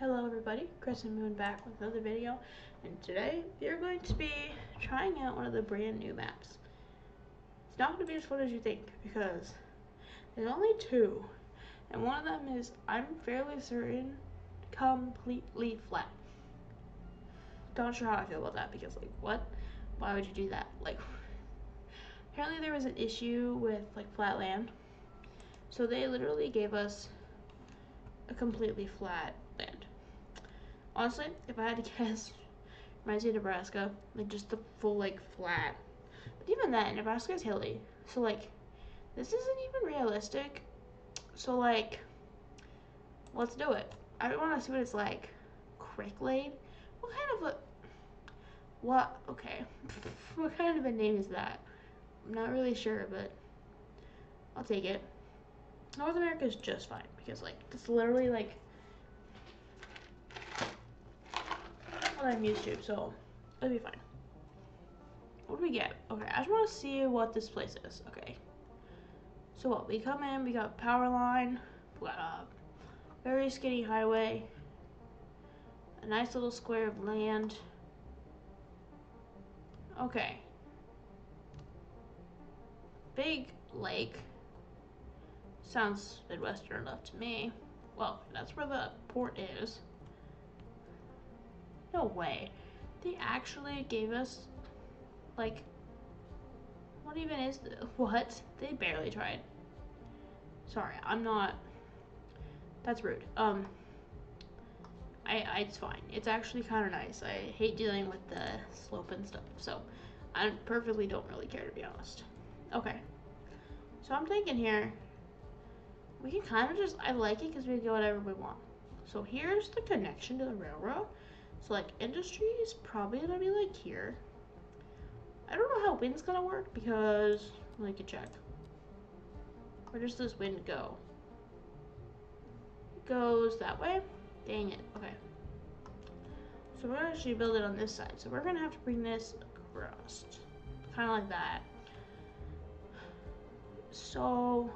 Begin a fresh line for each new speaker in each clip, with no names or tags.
Hello everybody, Crescent Moon back with another video, and today we are going to be trying out one of the brand new maps. It's not going to be as fun as you think, because there's only two, and one of them is, I'm fairly certain, completely flat. Not sure how I feel about that, because like, what? Why would you do that? Like, apparently there was an issue with like flat land, so they literally gave us a completely flat land. Honestly, if I had to guess, reminds me of Nebraska. Like just the full like flat. But even then, Nebraska is hilly. So like this isn't even realistic. So like let's do it. I want to see what it's like. Crick Lane? What kind of a what okay. what kind of a name is that? I'm not really sure, but I'll take it. North America is just fine because like it's literally like I'm used to, so it'll be fine. What do we get? Okay, I just want to see what this place is. Okay. So what? We come in, we got power line, we got a very skinny highway, a nice little square of land. Okay. Big lake. Sounds Midwestern enough to me. Well, that's where the port is. No way. They actually gave us, like, what even is, what? They barely tried. Sorry, I'm not, that's rude. Um, I, I it's fine. It's actually kind of nice. I hate dealing with the slope and stuff, so I perfectly don't really care to be honest. Okay, so I'm thinking here, we can kind of just, I like it because we can go whatever we want. So here's the connection to the railroad. So like industry is probably gonna be like here. I don't know how wind's gonna work because I can check. Where does this wind go? It goes that way? Dang it. Okay. So we're gonna actually build it on this side. So we're gonna have to bring this across. Kind of like that. So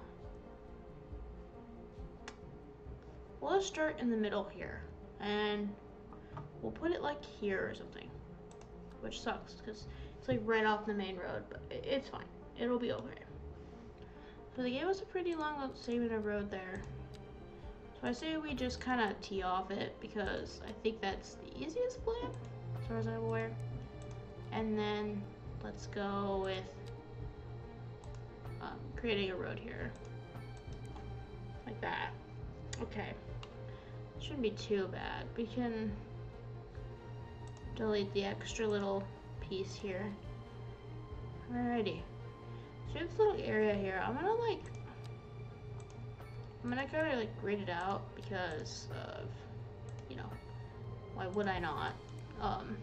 let's start in the middle here. And We'll put it like here or something. Which sucks, because it's like right off the main road, but it's fine. It'll be okay. So they gave us a pretty long segment of road there. So I say we just kind of tee off it, because I think that's the easiest plan, as far as I'm aware. And then let's go with um, creating a road here. Like that. Okay. Shouldn't be too bad. We can delete the extra little piece here. Alrighty. So this little area here, I'm gonna like, I'm gonna kind of like grid it out because of, you know, why would I not? Um,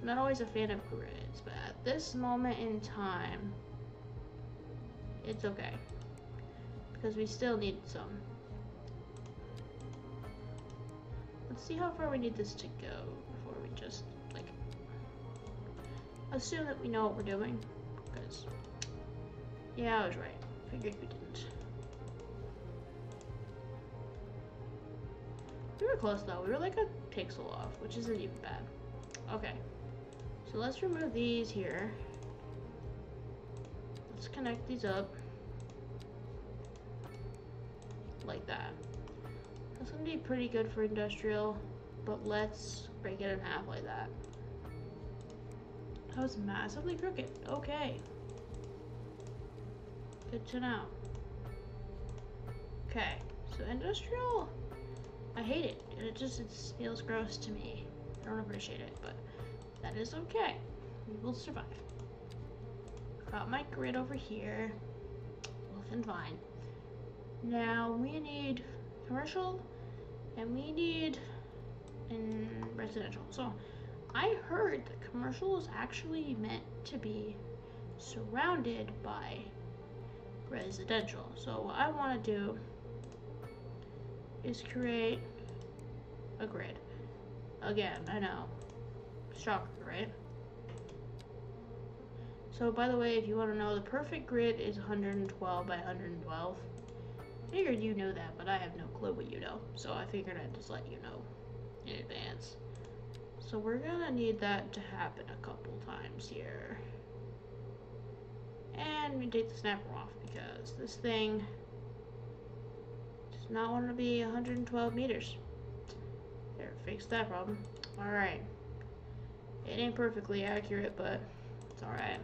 I'm not always a fan of grids, but at this moment in time, it's okay. Because we still need some Let's see how far we need this to go before we just, like, assume that we know what we're doing. Because, yeah, I was right. Figured we didn't. We were close though. We were like a pixel off, which isn't even bad. Okay. So let's remove these here. Let's connect these up. Like that. That's gonna be pretty good for industrial, but let's break it in half like that. That was massively crooked. Okay. Good to know. Okay, so industrial, I hate it. It just it feels gross to me. I don't appreciate it, but that is okay. We will survive. Got my grid over here. Looking fine. Now we need commercial and we need in residential. So I heard that commercial is actually meant to be surrounded by residential. So what I want to do is create a grid. Again, I know. Shocker, right? So by the way, if you want to know, the perfect grid is 112 by 112. Figured you know that, but I have no clue what you know. So I figured I'd just let you know in advance. So we're gonna need that to happen a couple times here. And we take the snapper off because this thing does not want to be 112 meters. There, fix that problem. Alright. It ain't perfectly accurate, but it's alright.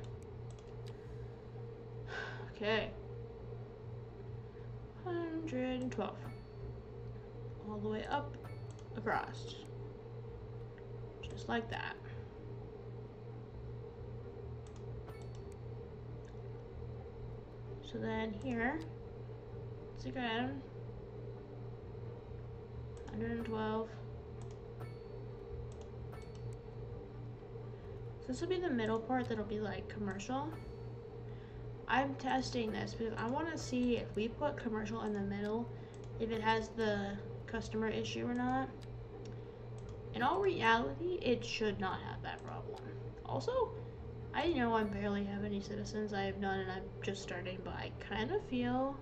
Okay. 112. All the way up, across. Just like that. So then here, it's again, 112. So this will be the middle part that'll be like commercial. I'm testing this because I want to see if we put commercial in the middle, if it has the customer issue or not. In all reality, it should not have that problem. Also, I know I barely have any citizens. I have none and I'm just starting, but I kind of feel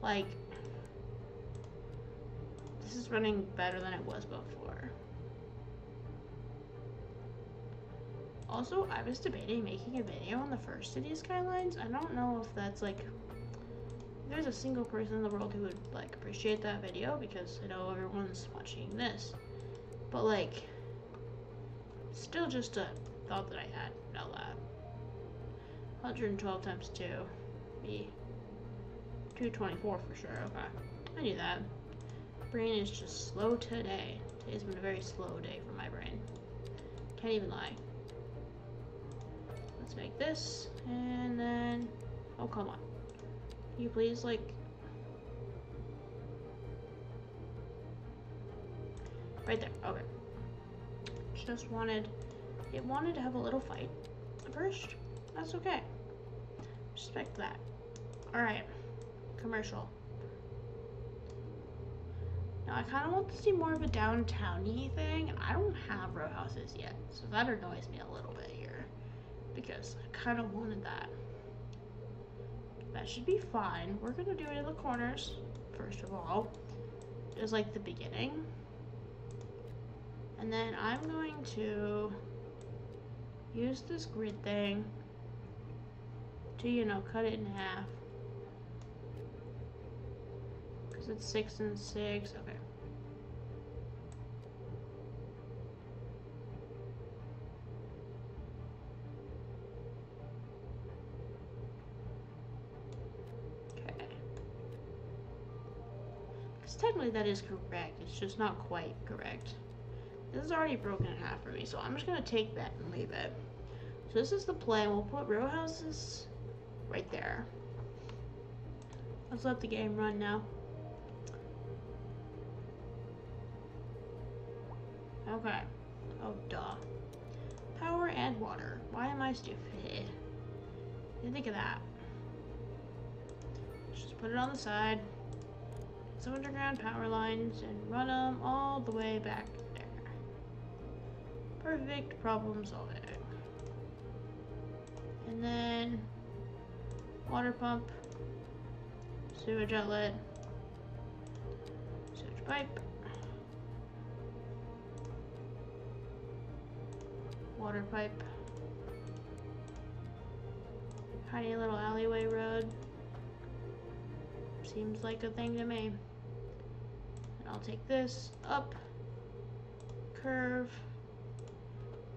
like this is running better than it was before. Also, I was debating making a video on the first city skylines. I don't know if that's like, if there's a single person in the world who would like appreciate that video because I know everyone's watching this. But like, still just a thought that I had out loud. 112 times 2 be 224 for sure. Okay. I knew that. Brain is just slow today. Today's been a very slow day for my brain. Can't even lie. Let's make this, and then, oh come on. Can you please, like, right there, okay. Just wanted, it wanted to have a little fight first. That's okay. Respect that. Alright, commercial. Now I kind of want to see more of a downtowny thing, I don't have row houses yet, so that annoys me a little bit because I kind of wanted that. That should be fine. We're gonna do it in the corners first of all, just like the beginning, and then I'm going to use this grid thing to you know cut it in half because it's six and six. Okay. Technically that is correct. It's just not quite correct. This is already broken in half for me, so I'm just to take that and leave it. So this is the plan. We'll put row houses right there. Let's let the game run now. Okay. Oh, duh. Power and water. Why am I stupid? Didn't think of that. Just put it on the side some underground power lines and run them all the way back there. Perfect problem solving. And then water pump, sewage outlet, sewage pipe, water pipe, tiny little alleyway road. Seems like a thing to me. I'll take this up, curve.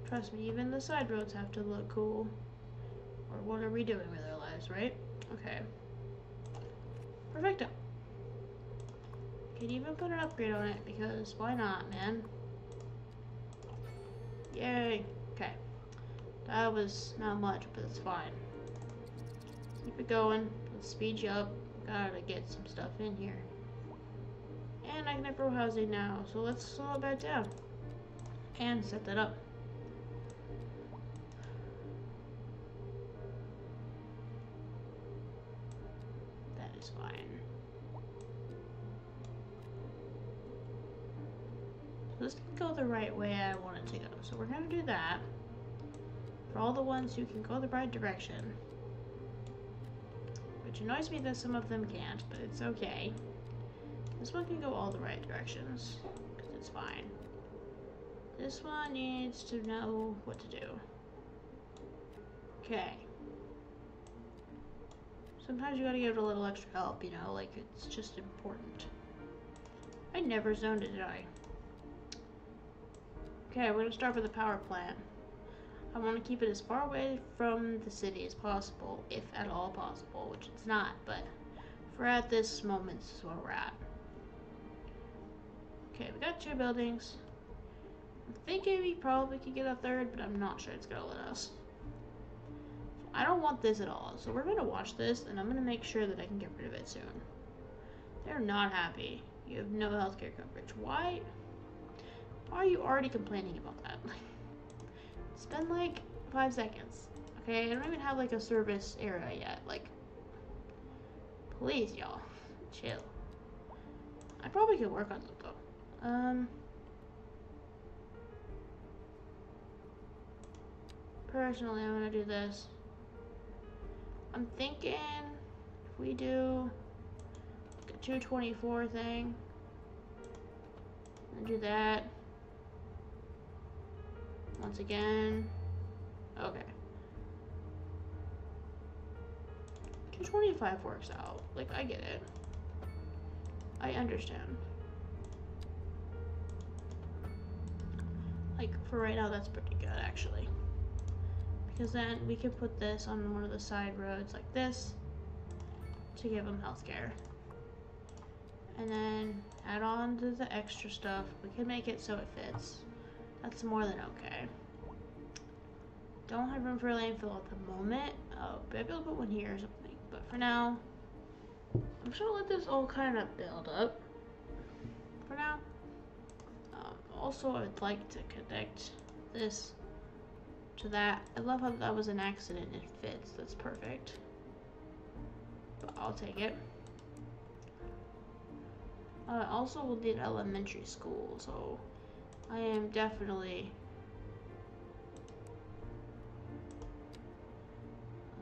Trust me, even the side roads have to look cool. Or what are we doing with our lives, right? Okay. Perfecto. Can even put an upgrade on it because why not, man? Yay. Okay. That was not much, but it's fine. Keep it going. Let's speed you up. Gotta get some stuff in here. And I can have row housing now. So let's slow back down. And set that up. That is fine. So this can go the right way I want it to go. So we're to do that. For all the ones who can go the right direction. which annoys me that some of them can't, but it's okay. This one can go all the right directions, because it's fine. This one needs to know what to do. Okay. Sometimes you gotta give it a little extra help, you know, like it's just important. I never zoned it, did I? Okay, we're gonna start with the power plant. I want to keep it as far away from the city as possible, if at all possible, which it's not, but for at this moment, this is where we're at. Okay, we got two buildings. I'm thinking we probably could get a third, but I'm not sure it's gonna let us. I don't want this at all. So we're to watch this, and I'm to make sure that I can get rid of it soon. They're not happy. You have no healthcare coverage. Why? Why are you already complaining about that? it's been like five seconds. Okay, I don't even have like a service area yet. Like, please, y'all, chill. I probably could work on it though. Um. Personally, I'm gonna do this. I'm thinking if we do a 224 thing, and do that once again. Okay. 225 works out. Like, I get it. I understand. Like, for right now, that's pretty good, actually. Because then we can put this on one of the side roads like this to give them health care. And then add on to the extra stuff. We can make it so it fits. That's more than okay. Don't have room for a landfill at the moment. Oh, maybe I'll put one here or something. But for now, I'm just gonna let this all kind of build up. For now. Um, also, I'd like to connect this to that. I love how that was an accident. It fits. That's perfect. But I'll take it. Uh, also, we'll need elementary school, so I am definitely.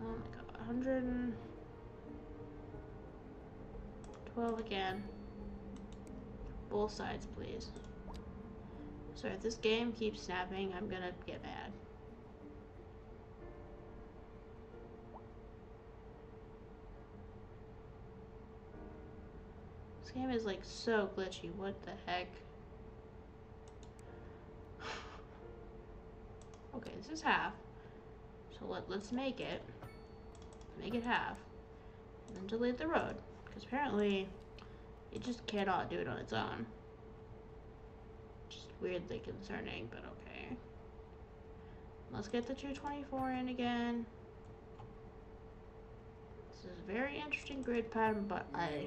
Oh my god, 112 again. Both sides, please. Sorry, if this game keeps snapping, I'm gonna get mad. This game is like so glitchy. What the heck? okay, this is half. So let, let's make it. Make it half. And then delete the road. Because apparently it just cannot do it on its own. Weirdly concerning, but okay. Let's get the 224 in again. This is a very interesting grid pattern, but I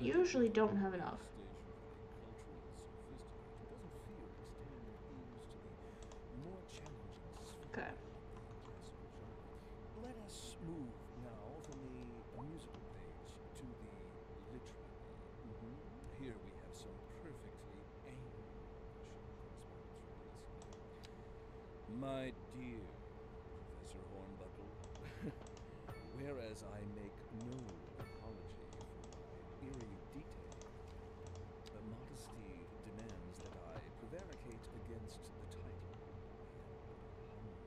usually don't have enough. Okay.
Let us move now from the musical page to the literary. Mm-hmm. Here we have some perfectly English correspondence My dear Professor Hornbuckle, whereas I make no apology for my eerie detail, But modesty demands that I prevaricate against the title. I am a humble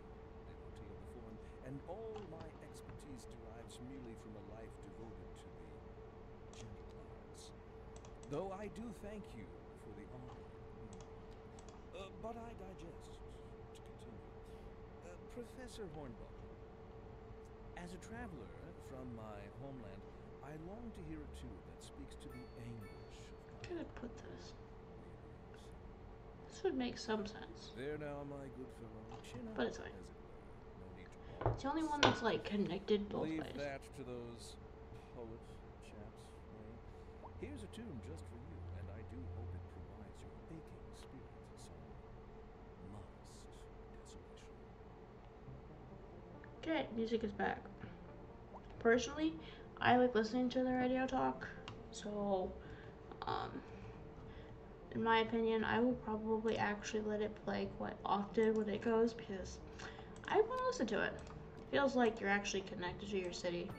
devotee of the and all my expertise derives merely from a life devoted to the gentle arts. Though I do thank you for the honor. Uh, but I digest. To continue. Uh, Professor Hornbuckle, as a traveler from my homeland, I long to hear a tune that speaks to the anguish of
Where could I put this? This would make some sense.
There now, my good fellow. Chin
But it's fine.
it. No need to.
It's the only one that's like connected both
Leave
ways.
that to those poet chaps. eh? Here's a tune just for you, and I do hope it provides your aching spirit some modest desolation.
Okay, music is back. Personally, I like listening to the radio talk, so um, in my opinion, I will probably actually let it play quite often when it goes because I want to listen to it. It feels like you're actually connected to your city,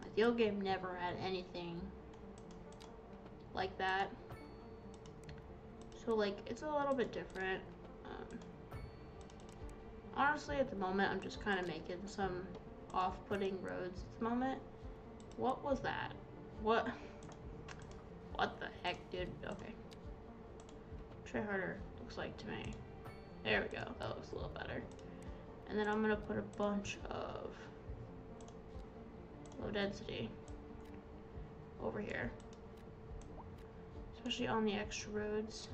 Like the old game never had anything like that. So like it's a little bit different. Um, honestly, at the moment, I'm just kind of making some off-putting roads at the moment. What was that? What? What the heck, dude? Okay. Try harder, looks like to me. There we go. That looks a little better. And then I'm gonna put a bunch of low density over here. Especially on the extra roads.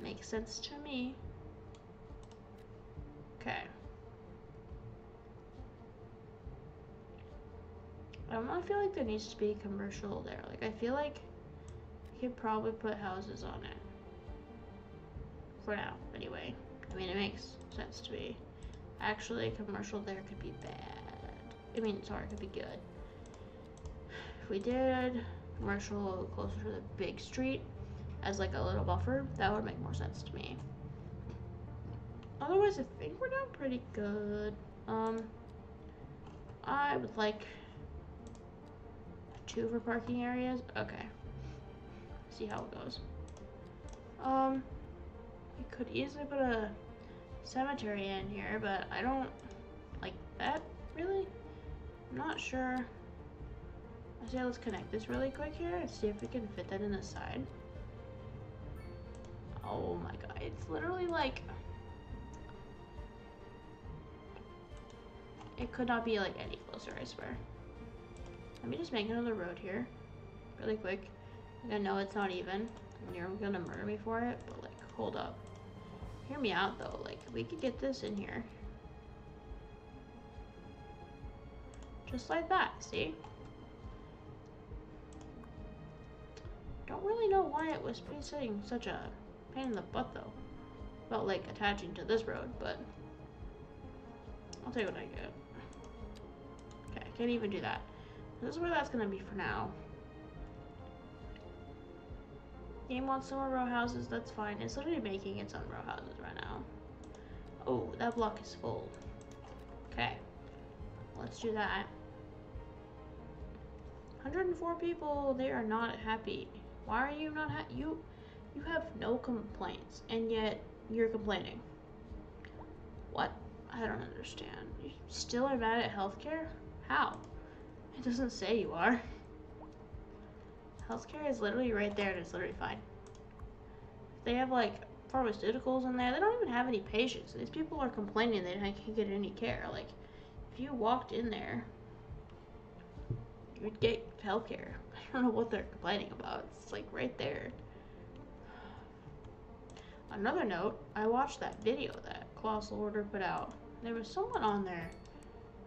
Makes sense to me. Okay. I don't know, I feel like there needs to be commercial there. Like, I feel like you could probably put houses on it. For now, anyway. I mean, it makes sense to me. Actually, commercial there could be bad. I mean, sorry, it could be good. If we did commercial closer to the big street as like a little buffer, that would make more sense to me. Otherwise, I think we're doing pretty good. Um, I would like two for parking areas. Okay. See how it goes. Um, we could easily put a cemetery in here, but I don't like that really. I'm not sure. I say let's connect this really quick here and see if we can fit that in the side. Oh my god, it's literally like it could not be like any closer, I swear. Let me just make another road here really quick. I know it's not even, you're gonna murder me for it, but like, hold up. Hear me out though, like, we could get this in here. Just like that, see? Don't really know why it was being such a pain in the butt though. About like attaching to this road, but I'll take what I get. Okay, I can't even do that. This is where that's gonna be for now. Game wants some more row houses, that's fine. It's literally making its own row houses right now. Oh, that block is full. Okay. Let's do that. 104 people, they are not happy. Why are you not happy? You, you have no complaints, and yet you're complaining. What? I don't understand. You still are mad at healthcare? How? It doesn't say you are. Healthcare is literally right there and it's literally fine. They have like pharmaceuticals in there. They don't even have any patients. These people are complaining they can't get any care. Like, if you walked in there, you would get healthcare. I don't know what they're complaining about. It's like right there. Another note, I watched that video that Colossal Order put out. There was someone on there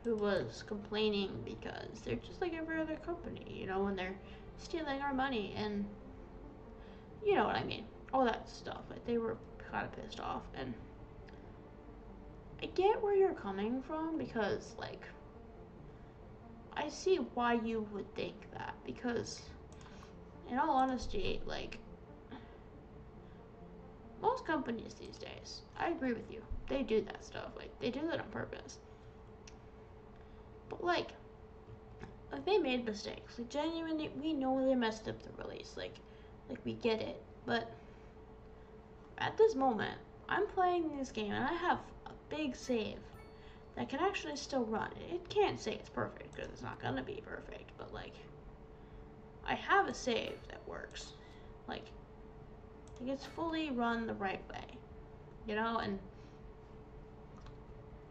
who was complaining because they're just like every other company, you know, when they're stealing our money and you know what I mean. All that stuff. Like they were kind of pissed off and I get where you're coming from because like I see why you would think that because in all honesty, like most companies these days, I agree with you. They do that stuff. Like they do that on purpose. But like, like they made mistakes. Like genuinely, we know they messed up the release. Like, like we get it. But at this moment, I'm playing this game and I have a big save that can actually still run. It can't say it's perfect because it's not gonna be perfect. But like, I have a save that works. Like, it gets fully run the right way. You know, and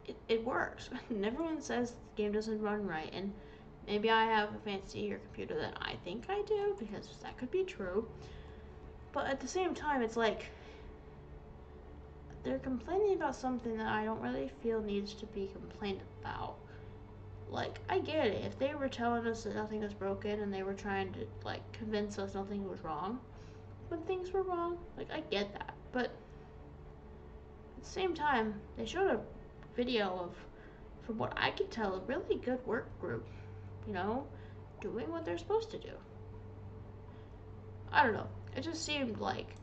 it, it works. and everyone says the game doesn't run right, and maybe I have a fancier computer than I think I do, because that could be true. But at the same time, it's like they're complaining about something that I don't really feel needs to be complained about. Like, I get it. If they were telling us that nothing was broken and they were trying to, like, convince us nothing was wrong when things were wrong, like, I get that. But at the same time, they should a video of, from what I can tell, a really good work group, you know, doing what they're supposed to do. I don't know. It just seemed like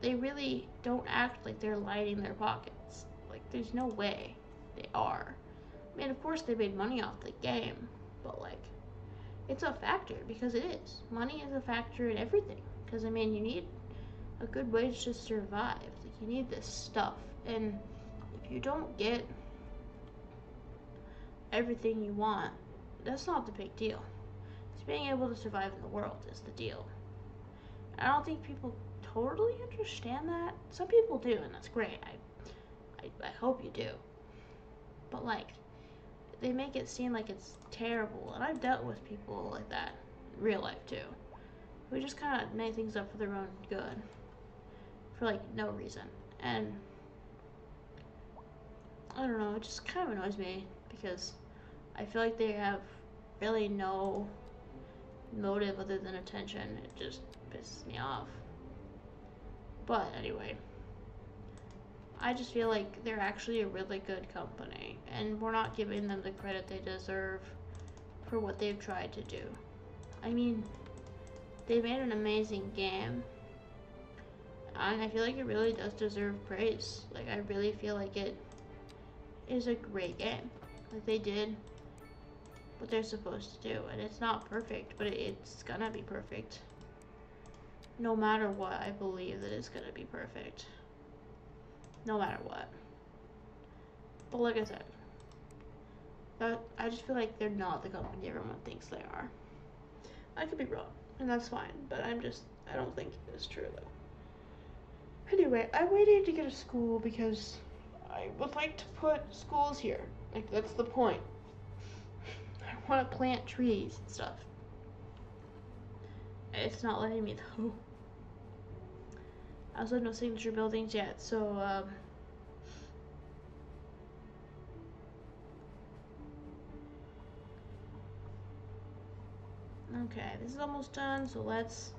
they really don't act like they're lighting their pockets. Like, there's no way they are. I mean, of course, they made money off the game, but like, it's a factor because it is. Money is a factor in everything. Because I mean, you need a good wage to survive. Like, you need this stuff, and if you don't get everything you want, that's not the big deal. It's being able to survive in the world is the deal. I don't think people totally understand that. Some people do, and that's great. I, I, I hope you do. But like, they make it seem like it's terrible, and I've dealt with people like that in real life too, who just kind of make things up for their own good, for like no reason, and I don't know, it just kind of annoys me because I feel like they have really no motive other than attention. It just pisses me off. But anyway, I just feel like they're actually a really good company, and we're not giving them the credit they deserve for what they've tried to do. I mean, they made an amazing game, and I feel like it really does deserve praise. Like, I really feel like it is a great game. Like, they did what they're supposed to do, and it's not perfect, but it's gonna be perfect no matter what, I believe that it's to be perfect. No matter what. But like I said, I just feel like they're not the company everyone thinks they are. I could be wrong, and that's fine, but I'm just, I don't think it's true though. Anyway, I waited to get a school because I would like to put schools here. Like, that's the point. I want to plant trees and stuff. It's not letting me though. I also, have no signature buildings yet, so, um, Okay, this is almost done, so let's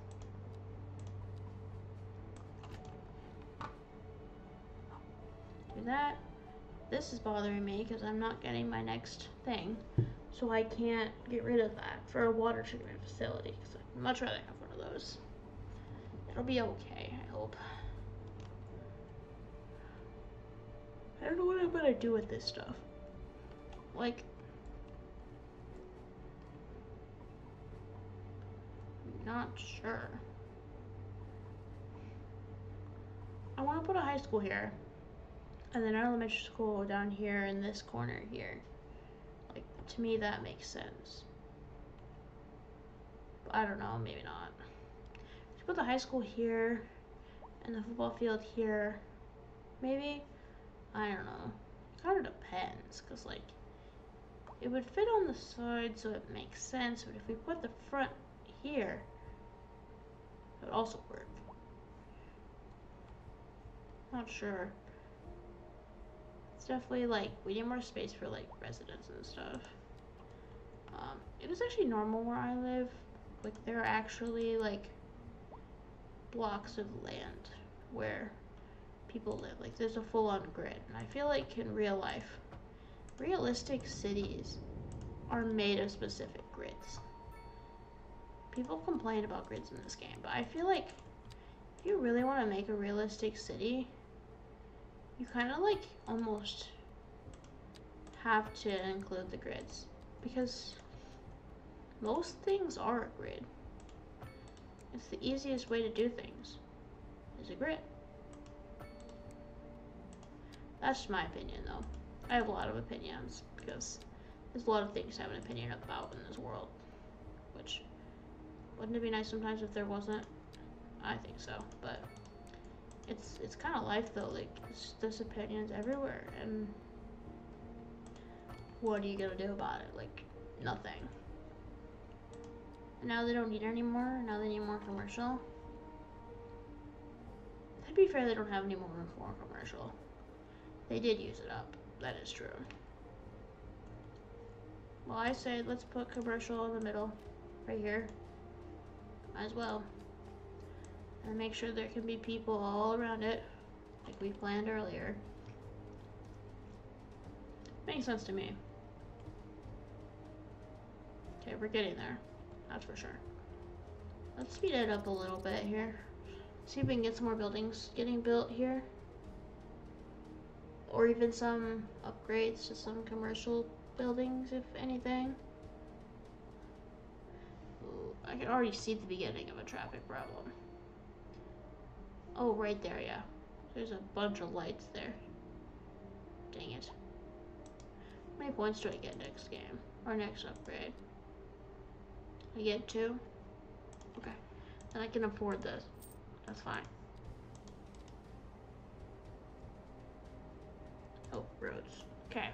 do that. This is bothering me because I'm not getting my next thing, so I can't get rid of that for a water treatment facility. So I'd much rather have one of those. It'll be okay, I hope. I don't know what I'm gonna do with this stuff. Like, not sure. I want to put a high school here, and then elementary school down here in this corner here. Like, to me, that makes sense. I don't know, maybe not If you put the high school here and the football field here. Maybe? I don't know. It kind of depends, because, like, it would fit on the side so it makes sense, but if we put the front here, it would also work. Not sure. It's definitely, like, we need more space for, like, residents and stuff. Um, it is actually normal where I live. Like, there are actually, like, blocks of land where people live. Like there's a full on grid. And I feel like in real life, realistic cities are made of specific grids. People complain about grids in this game, but I feel like if you really want to make a realistic city, you kind of like almost have to include the grids because most things are a grid. It's the easiest way to do things. Is a grid. That's my opinion, though. I have a lot of opinions because there's a lot of things to have an opinion about in this world. Which, wouldn't it be nice sometimes if there wasn't? I think so, but it's it's kind of life though. Like there's opinions everywhere, and what are you gonna do about it? Like nothing. And now they don't need any more. Now they need more commercial. To be fair, they don't have any more room for commercial. They did use it up. That is true. Well, I say let's put commercial in the middle, right here, as well. And make sure there can be people all around it, like we planned earlier. Makes sense to me. Okay, we're getting there. That's for sure. Let's speed it up a little bit here. See if we can get some more buildings getting built here. Or even some upgrades to some commercial buildings, if anything. Ooh, I can already see the beginning of a traffic problem. Oh, right there, yeah. There's a bunch of lights there. Dang it. How many points do I get next game? Or next upgrade? I get two? Okay. Then I can afford this. That's fine. Oh, roads. Okay.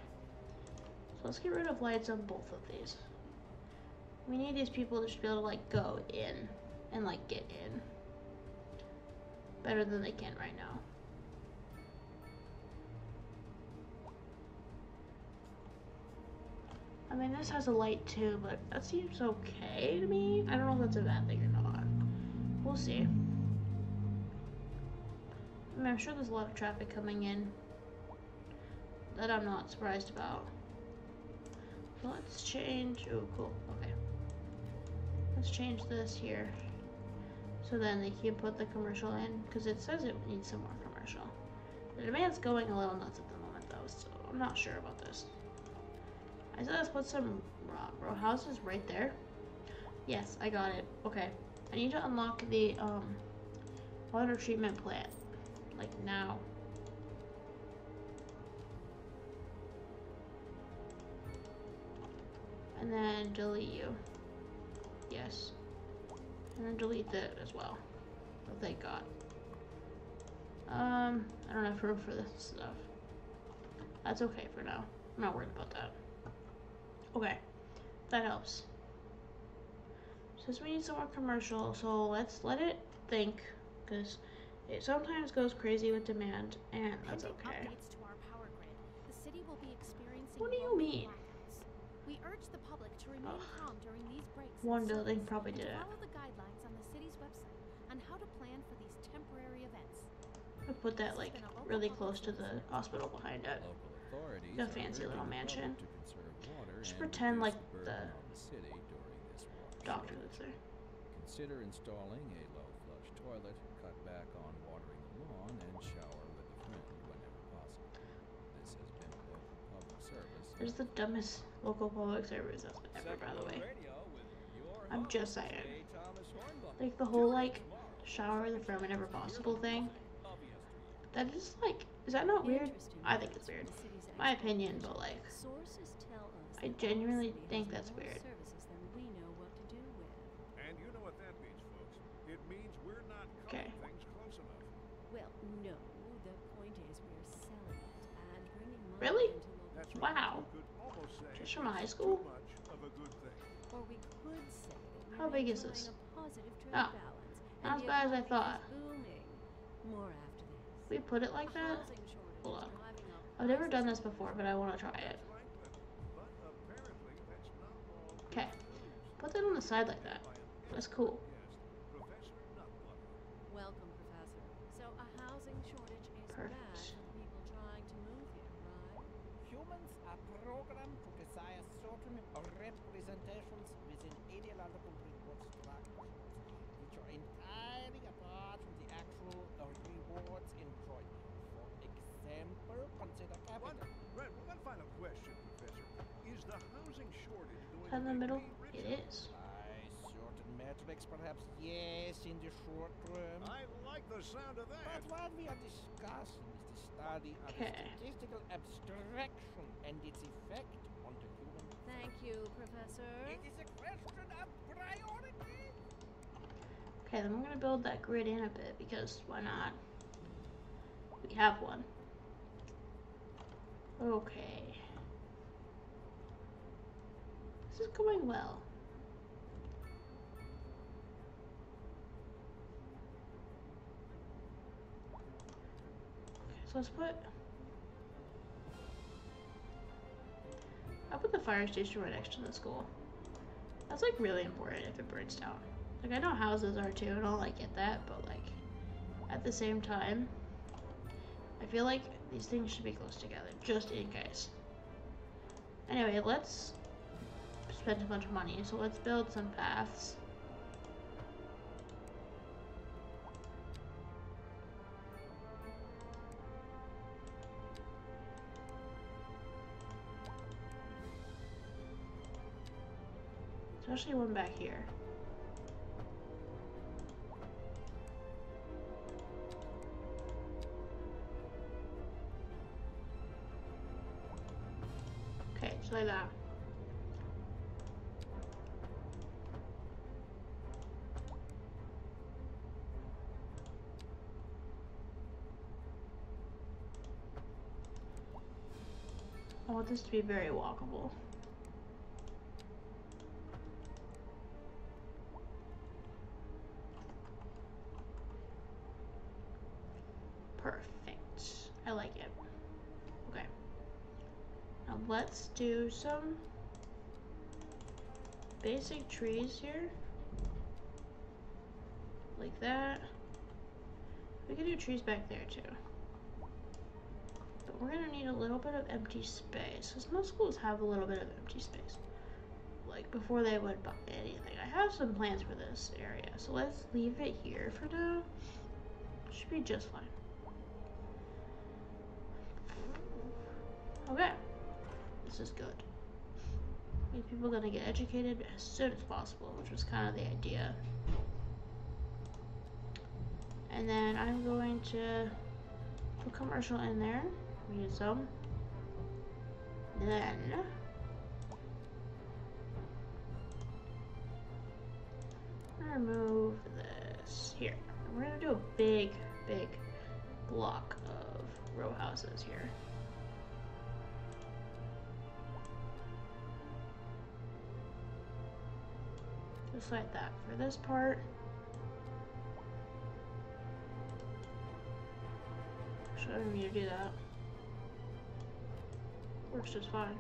So let's get rid of lights on both of these. We need these people to just be able to like go in and like get in. Better than they can right now. I mean, this has a light too, but that seems okay to me. I don't know if that's a bad thing or not. We'll see. I mean, I'm sure there's a lot of traffic coming in that I'm not surprised about. Let's change. Oh, cool. Okay. Let's change this here. So then they can put the commercial in because it says it needs some more commercial. The demand's going a little nuts at the moment though, so I'm not sure about this. I said let's put some row houses right there. Yes, I got it. Okay. I need to unlock the um, water treatment plant. Like now. And then delete you. Yes. And then delete that as well. Oh, thank God. Um, I don't have room for this stuff. That's okay for now. I'm not worried about that. Okay, that helps. Says we need some more commercial, so let's let it think, because it sometimes goes crazy with demand, and that's okay. What do you mean?
We urge the public to remain
Ugh.
calm during these breaks.
One building probably did it.
Follow the guidelines on the city's website on how to plan for these temporary events.
I put that like really close to the hospital behind it. A fancy little mansion.
public to conserve water
Just pretend like
the
the
burden on the city during this water
Doctor that's there.
Consider installing a low flush toilet, cut back on watering the lawn, and shower with a friend whenever possible. This has been a local public service.
There's the dumbest local public service ever, by the way. I'm just saying. Like the whole like shower with a friend whenever possible thing. That is like, is that not weird? I think it's weird. My opinion, but like,
Sources tell us
I genuinely think that's weird.
We know what to do with.
And you know what that means, folks. It means we're not
Okay.
things close enough.
Well, no. The point is we're selling it and bringing money
Really?
into local
That's
trade.
right.
Wow.
You could almost say
Just from high school?
Much of a good thing.
Or we could say
How big is this?
positive
Oh, not as bad as I thought.
Booming. More after this.
We put it like that. Hold on. I've never done this before, but I want to try it. Okay. Put that on the side like that. That's cool.
guest, Professor Nutbutter.
Welcome, Professor. So a housing shortage is
Perfect.
bad for the people trying to move here, right?
Humans are programmed to desire certain representations within ideological reward structures, which are entirely apart from the actual uh, rewards enjoyed. For example, consider
One,
capital.
right, one final question, Professor. Is the housing shortage going
In the middle, It is.
it richer? certain metrics, perhaps yes, in the short term.
I like the sound of that.
But what we are discussing is the study of
Okay.
statistical abstraction and its effect on the human
Thank you, Professor.
It is a question of priority.
Okay, then we're gonna build that grid in a bit because why not? We have one. Okay. This is going well. Okay, so let's put. I put the fire station right next to the school. That's like really important if it burns down. Like I know houses are too, and all I'll like get that, but like at the same time, I feel like these things should be close together just in case. Anyway, let's spend a bunch of money. So let's build some paths. Especially one back here. Okay, just like that. Want this to be very walkable. Perfect. I like it. Okay. Now let's do some basic trees here. Like that. We can do trees back there too. We're gonna need a little bit of empty space. Because most schools have a little bit of empty space. Like before they would buy anything. I have some plans for this area. So let's leave it here for now. Should be just fine. Okay. This is good. These people gonna get educated as soon as possible, which was kind of the idea. And then I'm going to put commercial in there. Need some. Then remove this here. We're gonna do a big, big block of row houses here. Just like that for this part. Showing me to do that. Works just fine.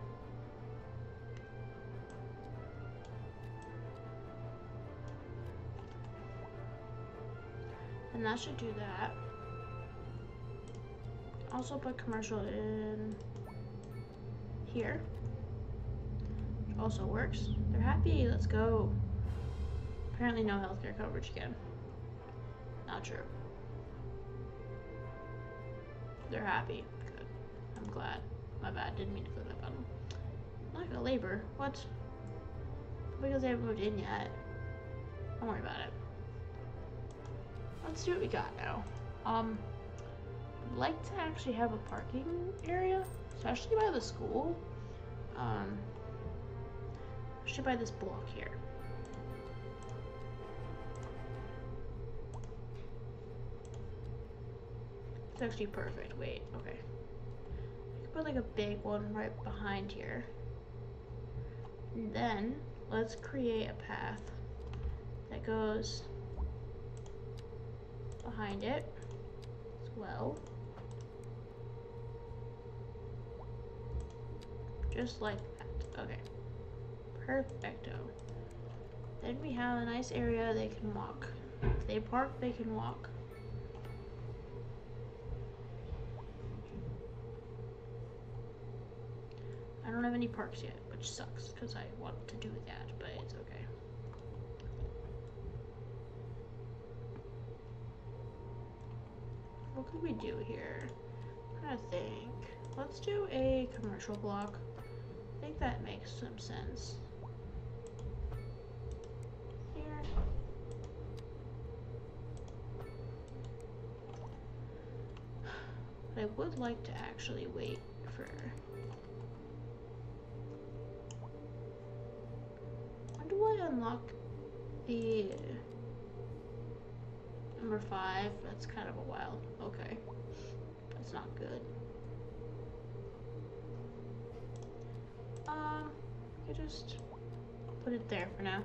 And that should do that. Also put commercial in here. Also works. They're happy, let's go. Apparently no healthcare coverage again. Not true. They're happy. Good. I'm glad. My bad, didn't mean to click that button. Lack of labor? What? Because they haven't moved in yet. Don't worry about it. Let's see what we got now. Um, I'd like to actually have a parking area, especially by the school. Um, should buy this block here. It's actually perfect. Wait, okay. Put like a big one right behind here. And then let's create a path that goes behind it as well. Just like that. Okay. Perfecto. Then we have a nice area they can walk. If they park, they can walk. I don't have any parks yet, which sucks because I want to do that, but it's okay. What can we do here? To think. Let's do a commercial block. I think that makes some sense. Here. But I would like to actually wait for Unlock the number five? That's kind of a while. Okay. That's not good. Um, I just put it there for now.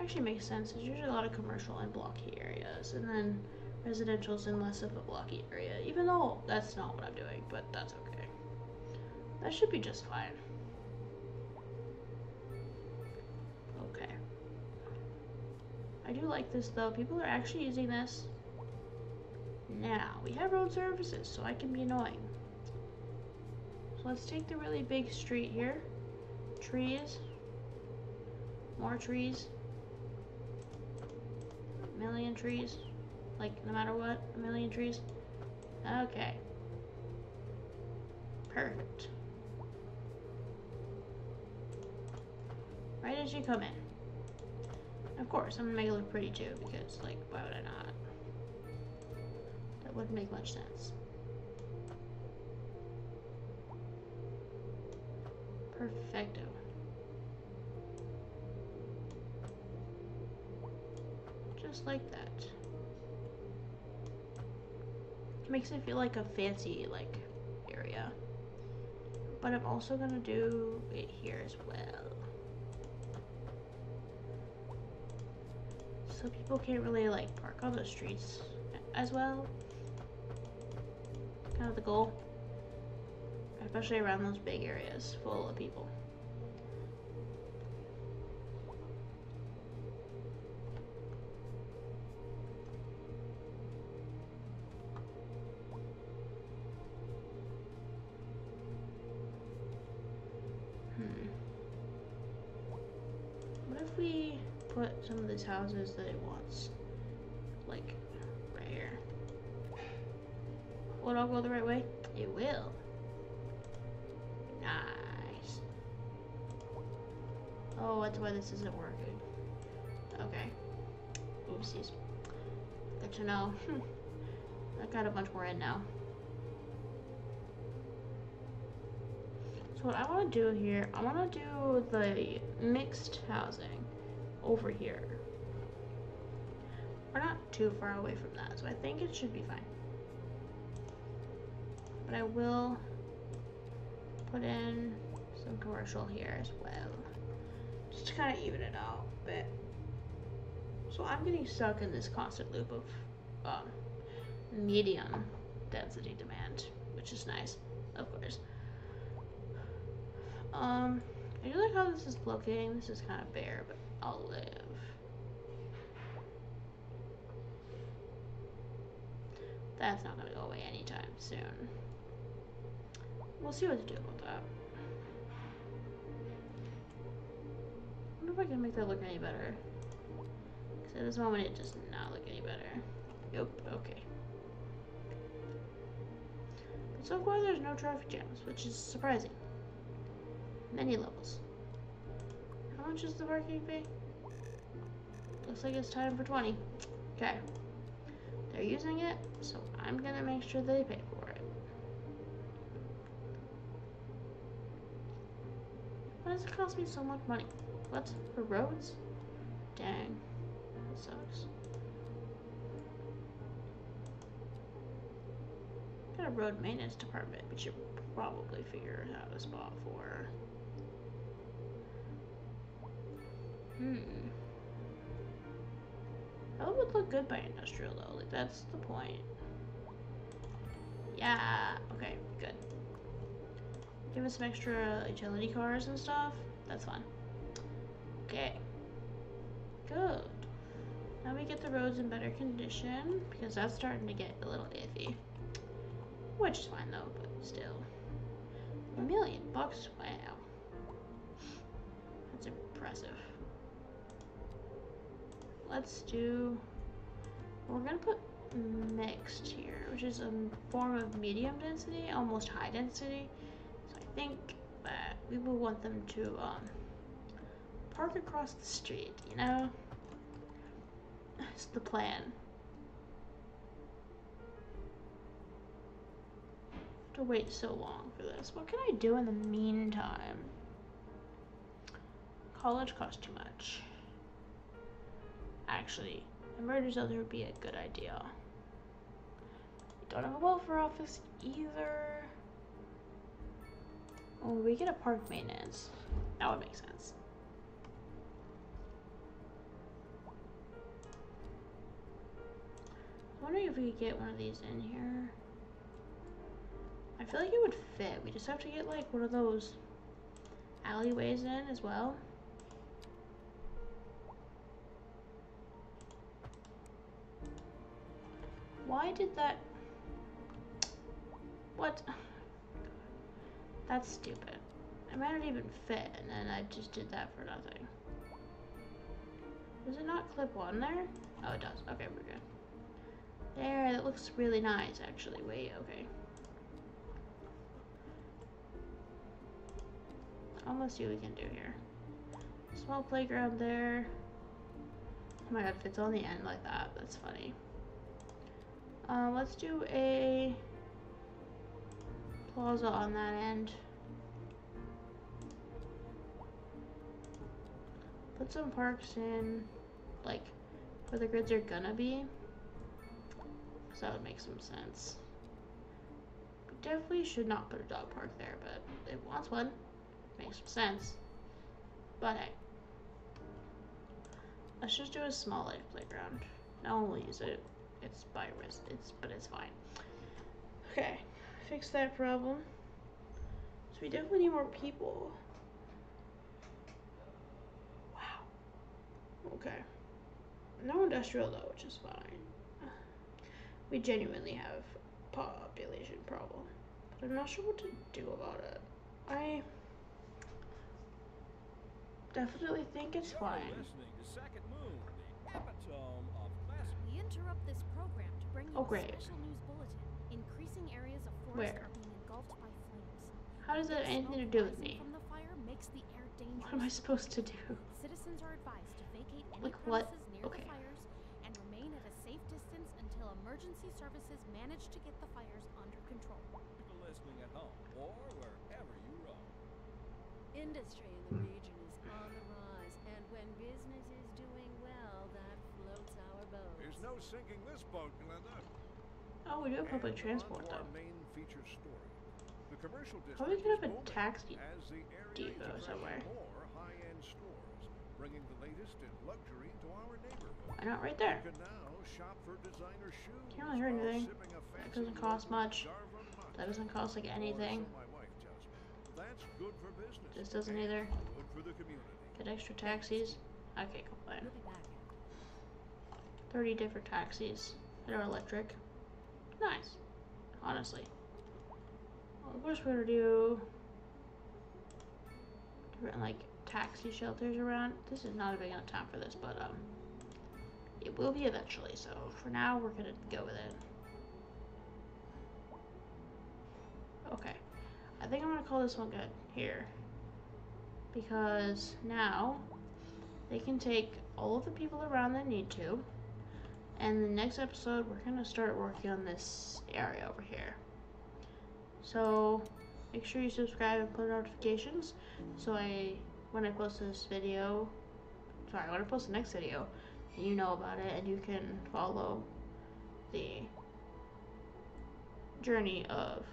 Actually makes sense. There's usually a lot of commercial and blocky areas, and then residential's in less of a blocky area, even though that's not what I'm doing, but that's okay. That should be just fine. I do like this though. People are actually using this. Now, we have road services, so I can be annoying. So let's take the really big street here. Trees. More trees. A million trees. Like, no matter what, a million trees. Okay. Perfect. Right as you come in. Of course, I'm gonna make it look pretty too, because, like, why would I not? That wouldn't make much sense. Perfecto. Just like that. It Makes it feel like a fancy, like, area. But I'm also gonna do it here as well. So people can't really, like, park on the streets as well. Kind of the goal. Especially around those big areas full of people. These houses that it wants, like, right here? Will it all go the right way? It will. Nice. Oh, that's why this isn't working. Okay. Oopsies. Good to know. Hmm. I got a bunch more in now. So what I want to do here, I want to do the mixed housing over here. Too far away from that, so I think it should be fine. But I will put in some commercial here as well. Just to kind of even it out a bit. So I'm getting stuck in this constant loop of um, medium density demand, which is nice, of course. Um, I do like how this is looking. This is kind of bare, but I'll live. That's not gonna go away anytime soon. We'll see what to do about that. I wonder if I can make that look any better. Because at this moment it does not look any better. Yep, okay. But so far there's no traffic jams, which is surprising. Many levels. How much is the parking fee? Looks like it's time for 20. Okay. They're using it, so I'm gonna make sure they pay for it. Why does it cost me so much money? What? For roads? Dang. That sucks. Got a road maintenance department, we you probably figure out a spot for. Hmm. That would look good by industrial though, like that's the point. Yeah, okay, good. Give us some extra utility cars and stuff. That's fine. Okay. Good. Now we get the roads in better condition because that's starting to get a little iffy. Which is fine though, but still. A million bucks? Wow. That's impressive. Let's do. We're gonna put mixed here, which is a form of medium density, almost high density. So I think that we will want them to um, park across the street, you know? That's the plan. To wait so long for this. What can I do in the meantime? College costs too much. Actually, a murder other would be a good idea. We don't have a welfare office either. Oh, we get a park maintenance. That would make sense. I'm wondering if we could get one of these in here. I feel like it would fit. We just have to get like one of those alleyways in as well. Why did that... What? That's stupid. It might not even fit, and then I just did that for nothing. Does it not clip on there? Oh, it does. Okay, we're good. There, that looks really nice, actually. Wait, okay. Almost see what we can do here. Small playground there. Oh my god, if it's on the end like that, that's funny. Uh, let's do a plaza on that end. Put some parks in, like, where the grids are gonna be. Because that would make some sense. We definitely should not put a dog park there, but it wants one. Makes some sense. But hey. Let's just do a small life playground. No one will use it. It's by risk. It's but it's fine. Okay, fix that problem. So we definitely need more people. Wow. Okay. No industrial though, which is fine. We genuinely have population problem, but I'm not sure what to do about it. I definitely think it's
You're
fine.
Interrupt this program to bring you
Oh,
a
great.
special news bulletin. Increasing areas of forest
Where?
are being engulfed by flames.
How does that have anything to do with me?
From the fire makes the air dangerous.
What am I supposed to do?
Citizens are advised to vacate any
Like what?
near
Okay.
the fires and remain at a safe distance until emergency services manage to get the fires under control.
People listening at home or wherever you roam.
Industry in the region is on the rise, and when business is doing well, that floats our boat.
There's no sinking this boat, Glenda.
Oh, we do have public transport
on to our
though.
main feature story. The commercial district
Probably could have
is
a
booming
taxi
as the area
depot
attracts
somewhere.
More high-end stores, bringing the latest in luxury to our neighborhood.
Why not right there?
You can now shop for designer shoes.
Can't really
hear
anything.
sipping
That doesn't cost much. That doesn't cost like anything.
so my wife tells me. That's good for business.
This doesn't either.
Good for the community.
Get extra taxis. I can't complain.
We'll be back in.
30 different taxis that are electric. Nice. Honestly. Well, of course, we're gonna do different like taxi shelters around. This is not a big enough time for this, but um, it will be eventually. So for now, we're gonna go with it. Okay, I think I'm gonna call this one good here because now they can take all of the people around that need to. And the next episode, we're gonna start working on this area over here. So make sure you subscribe and put notifications so I, when I post this video, sorry, when I post the next video, you know about it and you can follow the journey of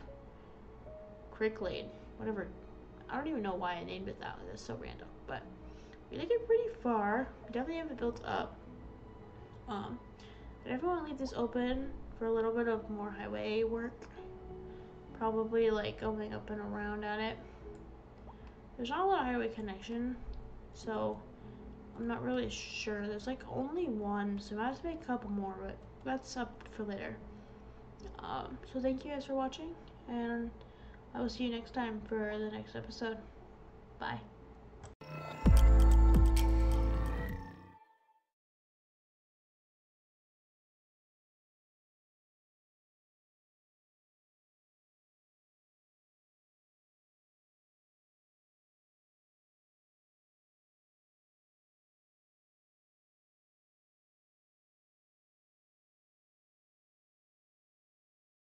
Crick whatever. I don't even know why I named it that. That's so random, but we did get pretty far. We definitely have it built up. Um, but everyone leave this open for a little bit of more highway work. Probably like going up and around at it. There's not a lot of highway connection, so I'm not really sure. There's like only one, so I have to make a couple more, but that's up for later. Um, so thank you guys for watching, and I will see you next time for the next episode. Bye.